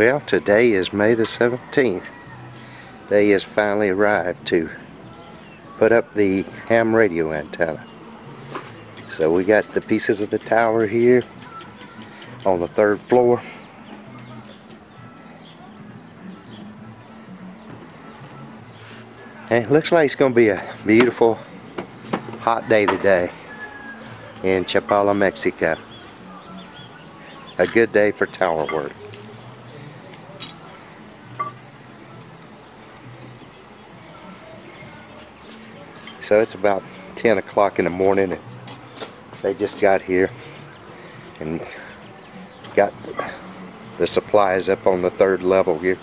Well, today is May the 17th. Day has finally arrived to put up the ham radio antenna. So we got the pieces of the tower here on the third floor. And it looks like it's going to be a beautiful hot day today in Chapala, Mexico. A good day for tower work. So it's about 10 o'clock in the morning and they just got here and got the supplies up on the third level here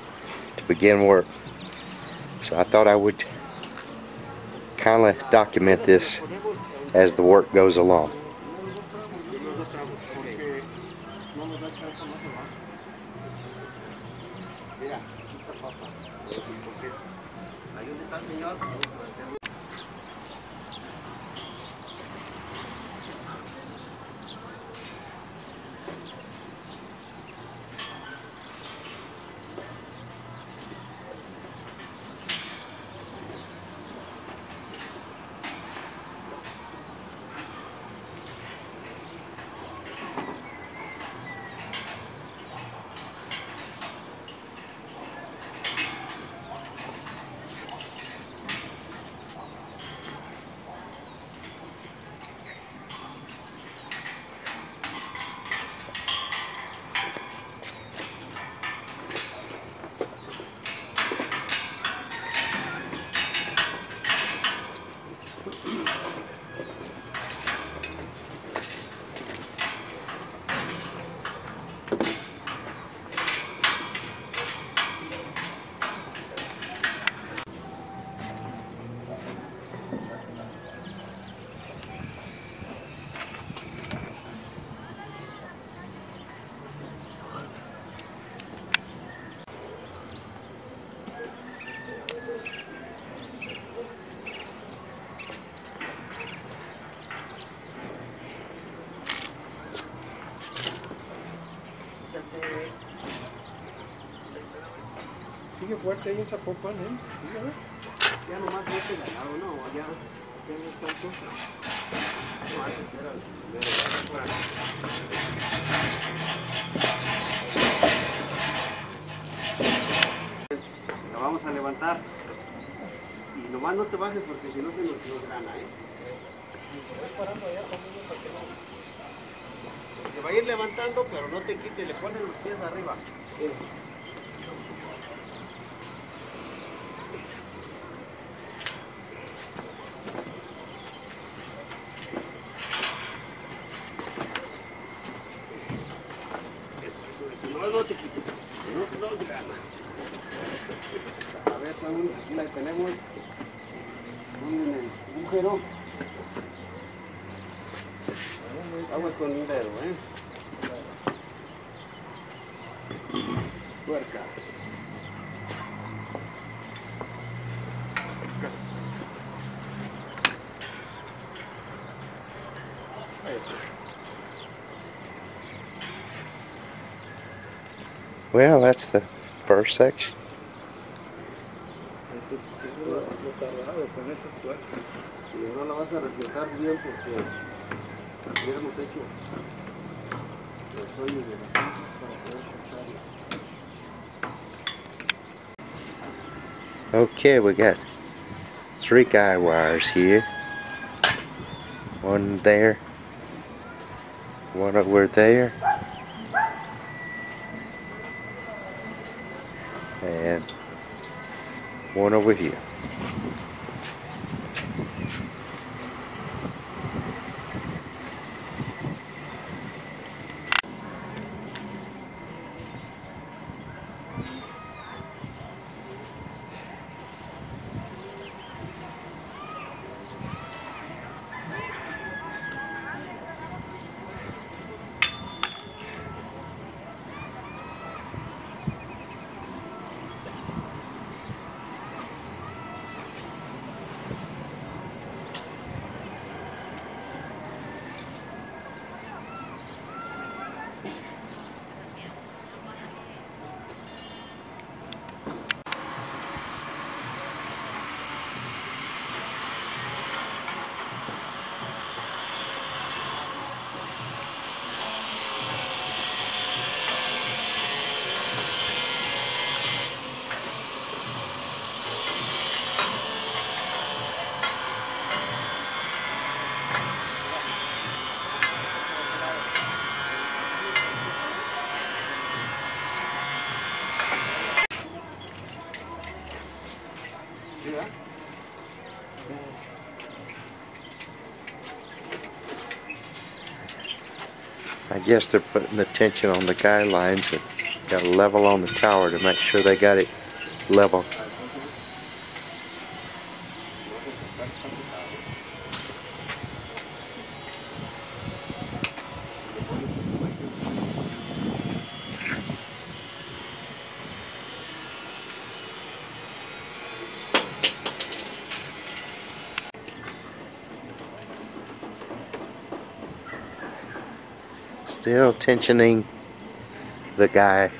to begin work. So I thought I would kind of document this as the work goes along. Sigue fuerte ahí en Zapopan, ¿eh? Ya nomás no te ganado, no, ya, ya no es tanto. No, antes era el primero. La vamos a levantar. Y nomás no te bajes porque si no se nos, nos gana, ¿eh? Se va a ir levantando, pero no te quites, le pones los pies arriba. Aquí la tenemos. Agujero. Aguas con un dedo, ¿eh? Tuercas. Well, that's the first section. Lo tardado con esas tuercas. Si no la vas a reflejar bien porque hubiéramos hecho los hoyos de las cintas para poder cortarlo. Okay, we got three guy wires here. One there. One over there. And one over here. I guess they're putting the tension on the guy lines and got a level on the tower to make sure they got it level. Still tensioning the guy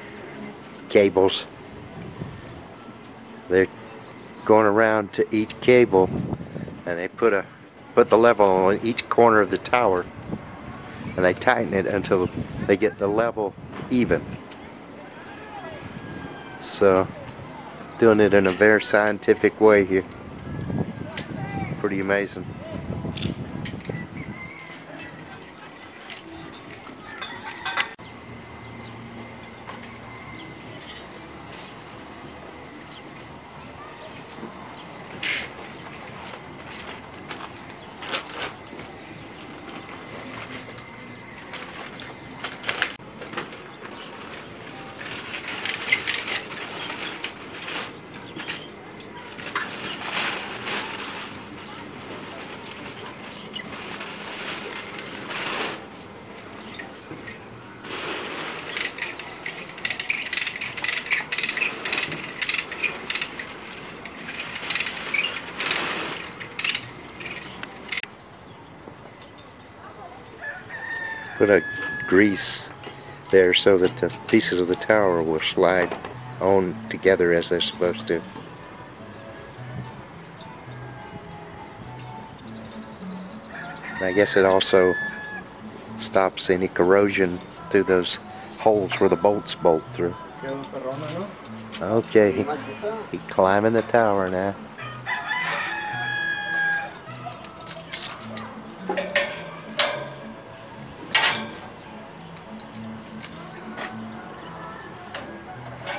cables. They're going around to each cable and they put a put the level on each corner of the tower and they tighten it until they get the level even. So doing it in a very scientific way here. Pretty amazing. Put a grease there so that the pieces of the tower will slide on together as they're supposed to. And I guess it also stops any corrosion through those holes where the bolts bolt through. Quedó perrona, ¿no? Okay, he's climbing the tower now.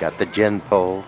Got the gin pole.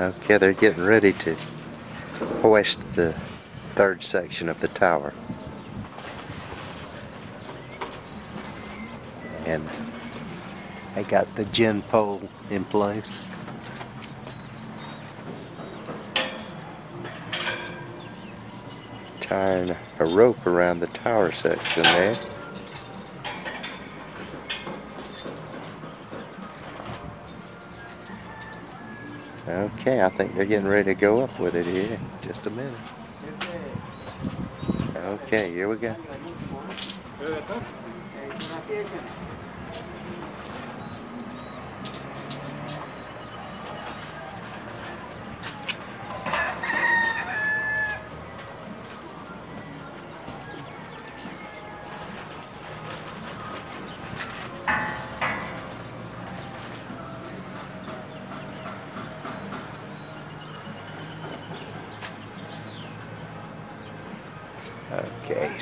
Okay, they're getting ready to hoist the third section of the tower. And I got the gin pole in place. Tying a rope around the tower section there. Okay, I think they're getting ready to go up with it here. Just a minute. Okay, here we go.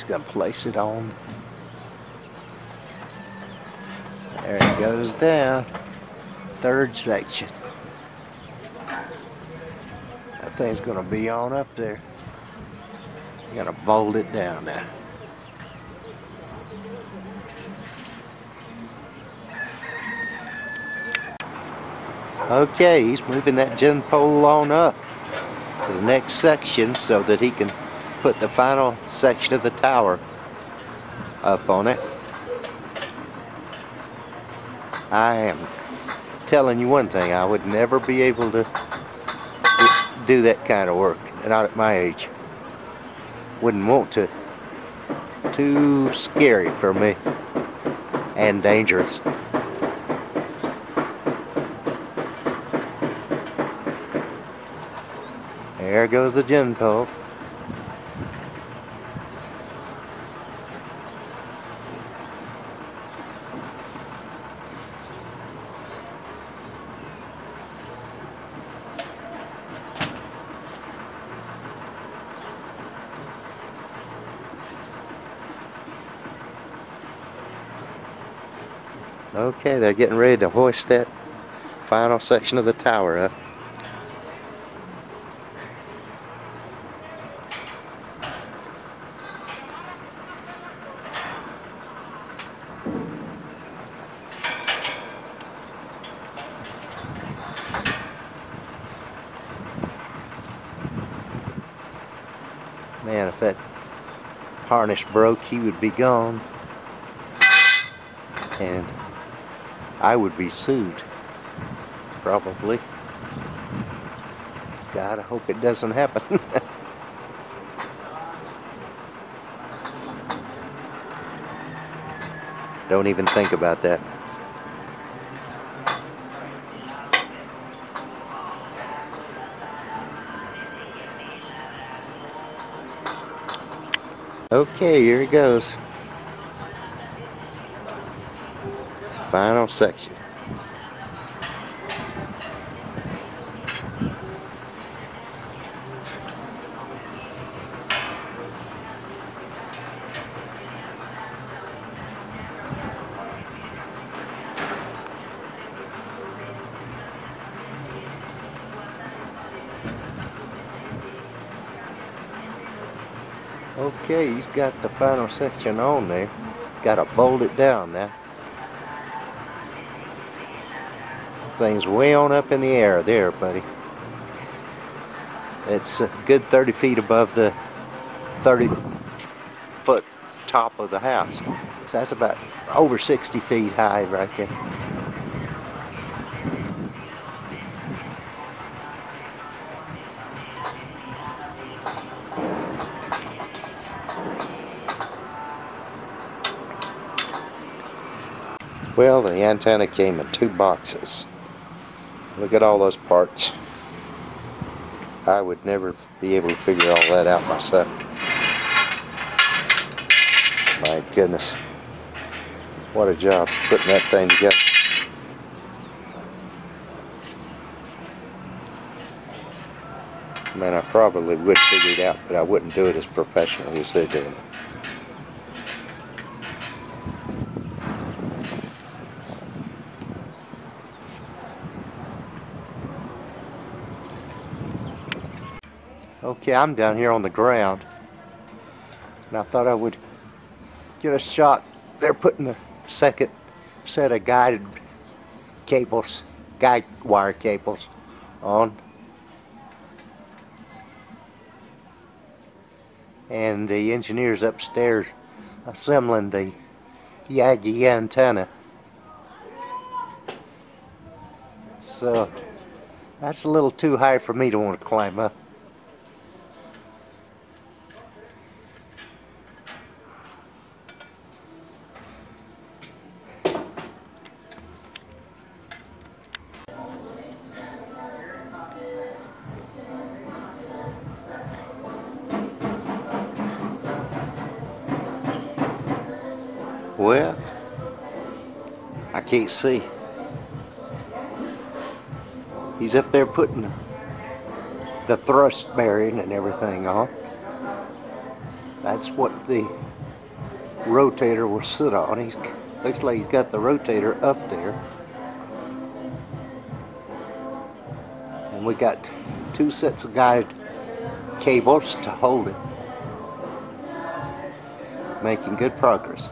Gonna place it on. There it goes down. Third section. That thing's gonna be on up there. You gotta bolt it down now. Okay, he's moving that gin pole on up to the next section so that he can put the final section of the tower up on it. I am telling you one thing, I would never be able to do that kind of work, not at my age. Wouldn't want to. Too scary for me and dangerous. There goes the gin pole. Okay, they're getting ready to hoist that final section of the tower up. Man, if that harness broke, he would be gone. And I would be sued. Probably. God, I hope it doesn't happen. Don't even think about that. Okay, here it goes. Final section. Okay, he's got the final section on there. Got to bolt it down now. Thing's way on up in the air there, buddy. It's a good 30 feet above the 30 foot top of the house. So that's about over 60 feet high right there. Well, the antenna came in two boxes. Look at all those parts. I would never be able to figure all that out myself. My goodness. What a job putting that thing together. Man, I probably would figure it out, but I wouldn't do it as professionally as they're doing it. Okay, I'm down here on the ground. And I thought I would get a shot. They're putting the second set of guided cables, guide wire cables on. And the engineers upstairs assembling the Yagi antenna. So that's a little too high for me to want to climb up. Well, I can't see. He's up there putting the thrust bearing and everything on. That's what the rotator will sit on. He's looks like he's got the rotator up there. And we got two sets of guide cables to hold it. Making good progress.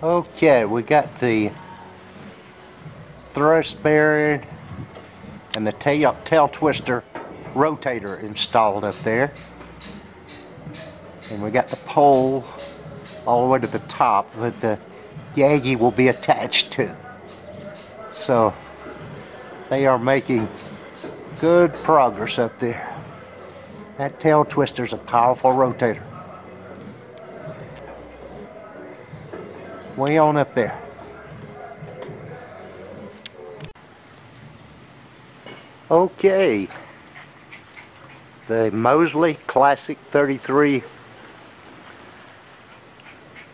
Okay, we got the thrust bearing and the tail, tail twister rotator installed up there. And we got the pole all the way to the top that the Yagi will be attached to. So they are making good progress up there. That tail twister is a powerful rotator. Way on up there. Okay. The Mosley Classic 33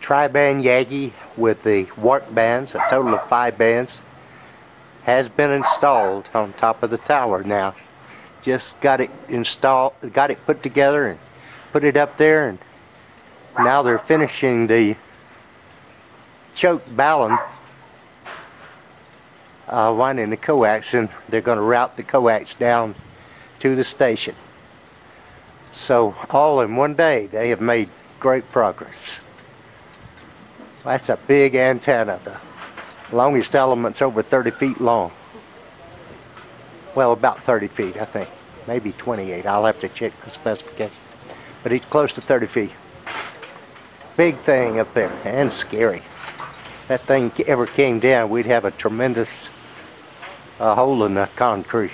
tri-band Yagi with the WARC bands, a total of five bands, has been installed on top of the tower now. Just got it installed, got it put together and put it up there and Now they're finishing the choke balun, uh, winding the coax, and they're going to route the coax down to the station. So all in one day, they have made great progress. That's a big antenna. The longest element's over 30 feet long. Well, about 30 feet, I think. Maybe 28. I'll have to check the specification. But it's close to 30 feet. Big thing up there and scary. That thing ever came down, we'd have a tremendous uh, hole in the concrete.